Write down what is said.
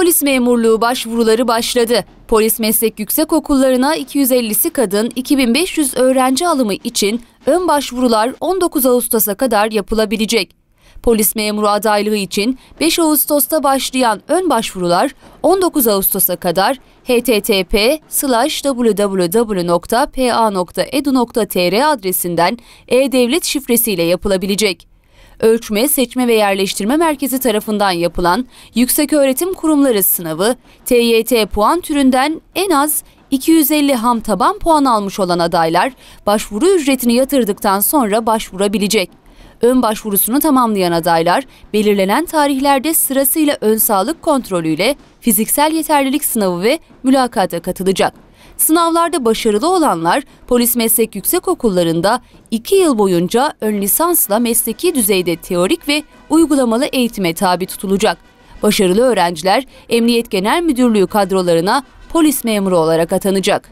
Polis memurluğu başvuruları başladı. Polis meslek yüksek okullarına 250'si kadın, 2500 öğrenci alımı için ön başvurular 19 Ağustos'a kadar yapılabilecek. Polis memuru adaylığı için 5 Ağustos'ta başlayan ön başvurular 19 Ağustos'a kadar http www.pa.edu.tr adresinden e-devlet şifresiyle yapılabilecek. Ölçme, Seçme ve Yerleştirme Merkezi tarafından yapılan Yükseköğretim Kurumları sınavı, TYT puan türünden en az 250 ham taban puan almış olan adaylar başvuru ücretini yatırdıktan sonra başvurabilecek. Ön başvurusunu tamamlayan adaylar belirlenen tarihlerde sırasıyla ön sağlık kontrolüyle fiziksel yeterlilik sınavı ve mülakata katılacak. Sınavlarda başarılı olanlar polis meslek yüksek okullarında 2 yıl boyunca ön lisansla mesleki düzeyde teorik ve uygulamalı eğitime tabi tutulacak. Başarılı öğrenciler Emniyet Genel Müdürlüğü kadrolarına polis memuru olarak atanacak.